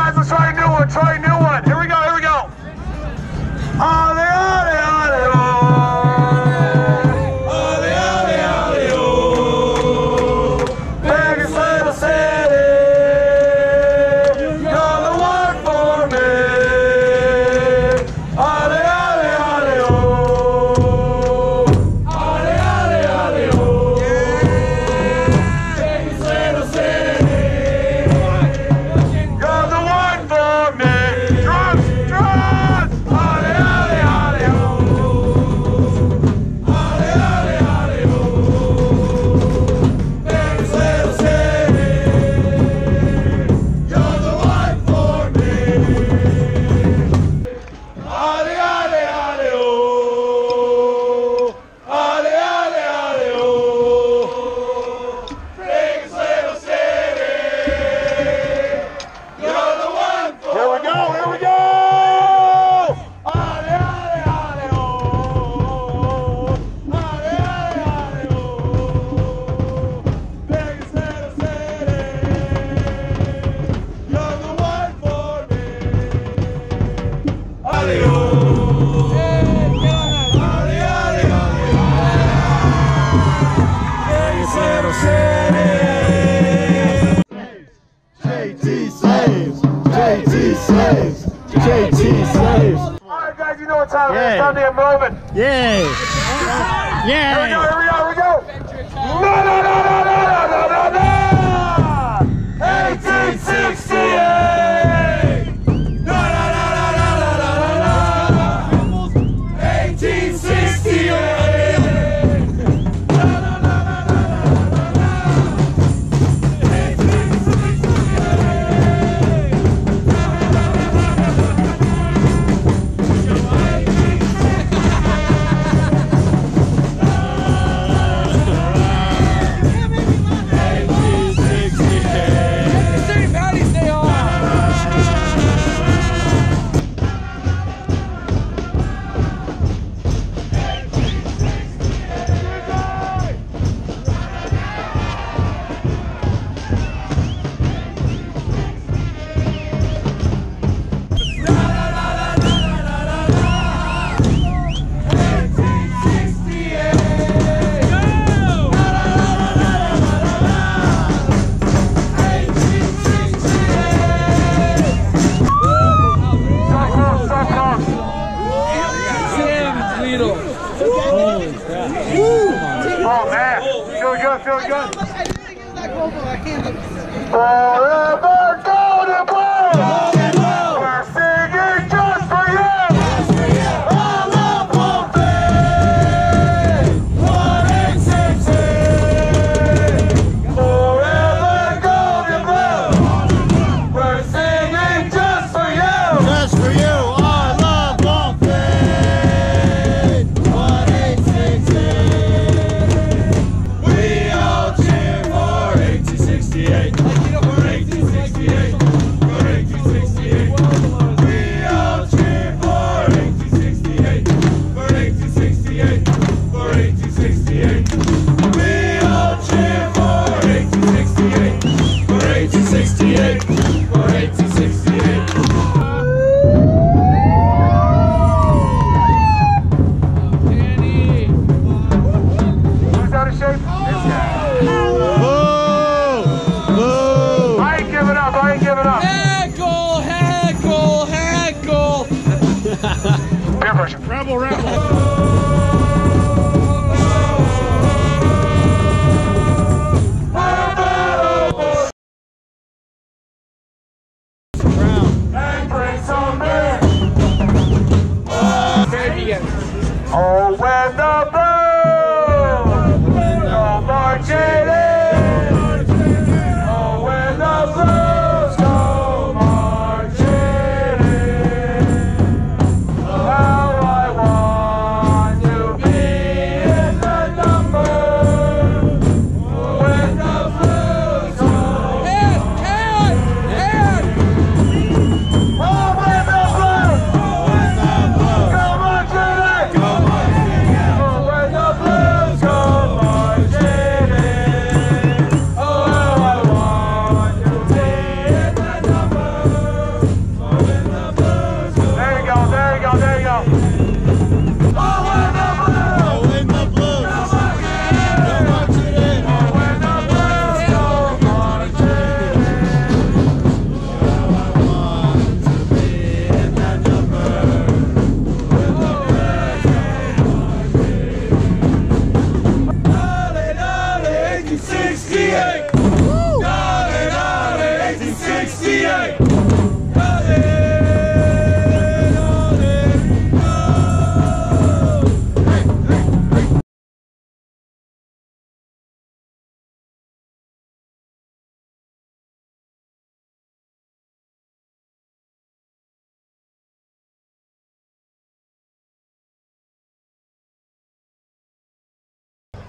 guys, let's try a new one. Try a new one. Forever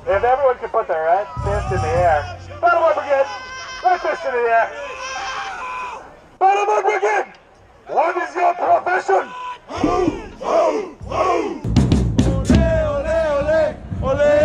If everyone could put their right fist in the air. Battle Born Brigade, their fist in the air. Battleborn again. what is your profession? Ole, ole, ole, ole.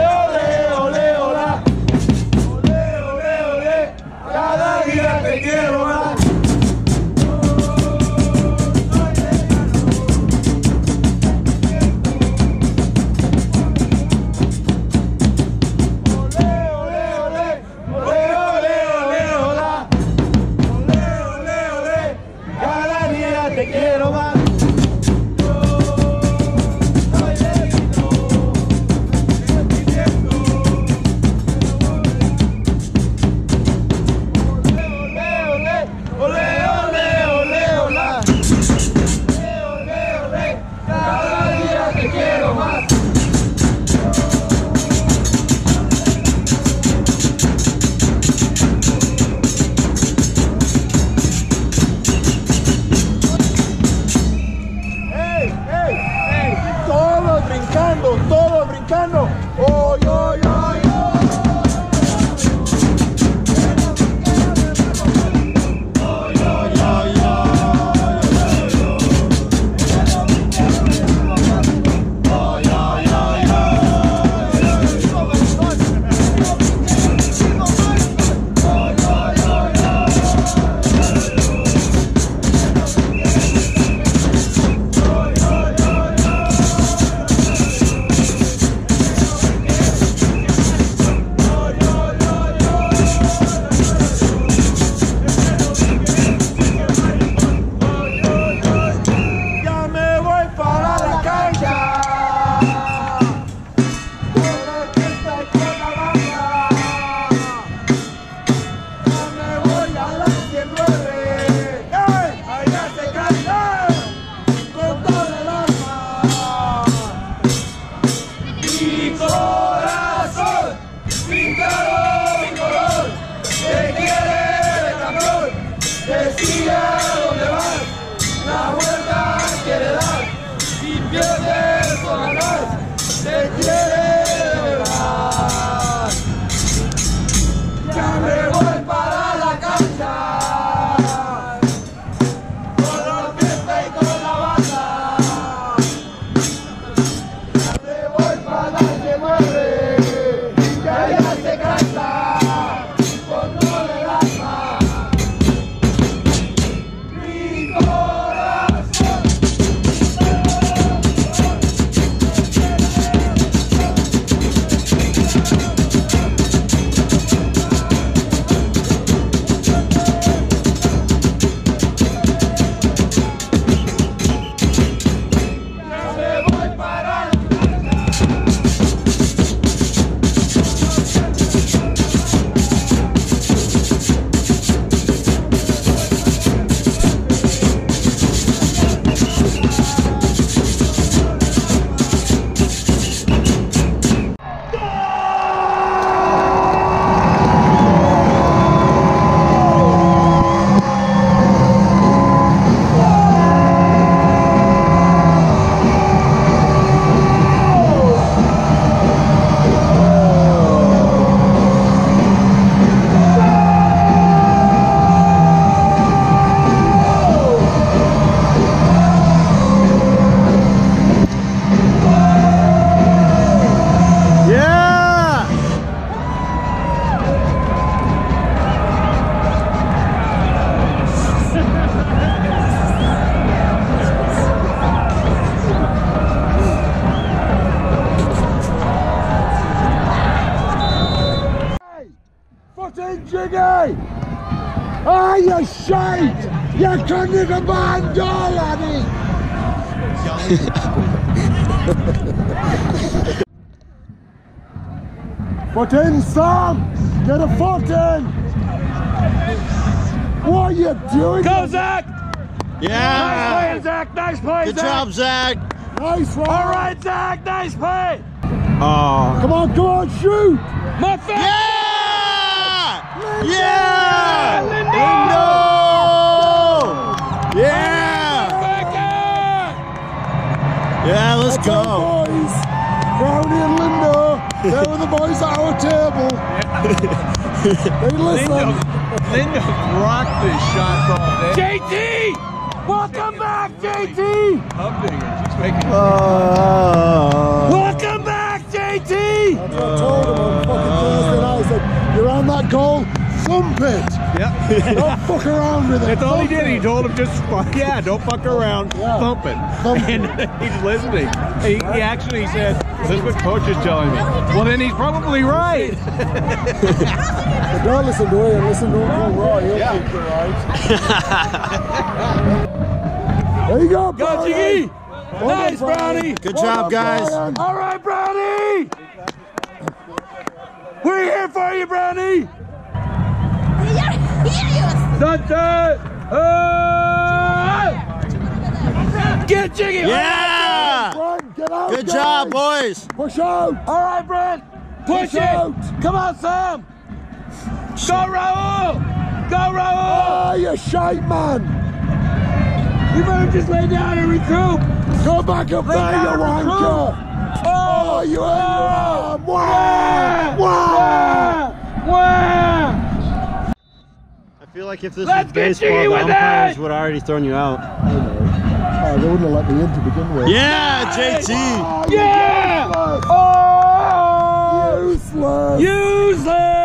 Score! You shite! You can't get a man door, laddie! foot in, Sam! Get a foot in! What are you doing? Go, Zach! Yeah! Nice play, Zach. Nice play, Good Zach. job, Zach. Nice one! All right, Zach. Nice play. Oh. Come on, come on, shoot! My face. Yeah! Yeah! Lindo! Lindo! Yeah, let's That's go. boys! Brownie and Lindo, they were the boys at our table! they listen! Lindo rocked this shot from there. JT! Welcome back, JT! Humping it. She's making Uh, Welcome back, JT! That's what I told him on fucking Thursday night. I said, you're on that goal, thump it! Yeah. Don't fuck around with it! That's all he did. He told him just, fuck, yeah, don't fuck around, Yeah. thump it. Thump it. and he's listening. He, he actually said, this is what coach is telling me. Well, then he's probably right. But don't listen to him, listen to Uncle Roy. He'll keep you right. there you go, Go, Brownie. Jiggy! Well Nice, Brownie! Good Well job, guys. Brian. All right, Brownie! We're here for you, Brownie! Sunset! Uh! Get Jiggy! Yeah! Brian, get out, Good guys. job, boys. Push out! All right, Brent. Push Push it. out. Come on, Sam. Go, Raul. Go, Raul. Oh, you shite, man! You better just lay down and recoup. Go back up Lay there, you down and wanker! recoup. Oh, you oh. ain't Wah! Wah. Wah! Wah. I feel like if this Let's was baseball, the umpires would have already thrown you out. Oh, they wouldn't have let me in to begin with. Yeah, JT. Oh, Yeah. useless. Oh. Useless. Useless.